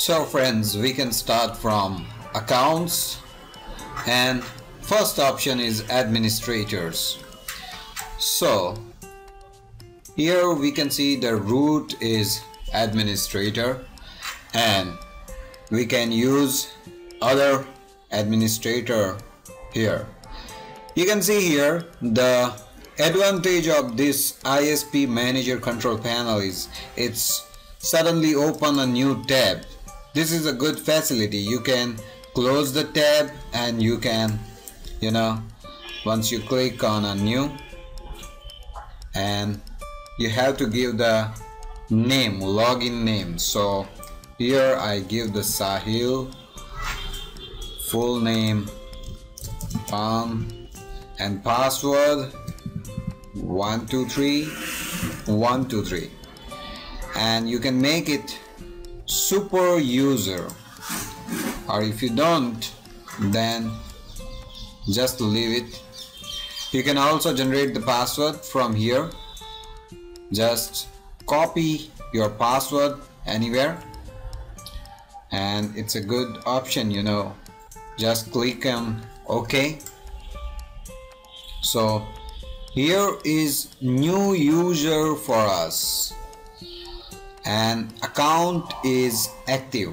So friends, we can start from accounts and first option is administrators. So here we can see the root is administrator and we can use other administrator here. You can see here the advantage of this ISP manager control panel is it's suddenly open a new tab this is a good facility. You can close the tab and you can you know once you click on a new and you have to give the name login name. So here I give the Sahil full name palm and password 123 123 and you can make it super user. Or if you don't then just leave it. You can also generate the password from here. Just copy your password anywhere. And it's a good option you know. Just click on ok. So here is new user for us and account is active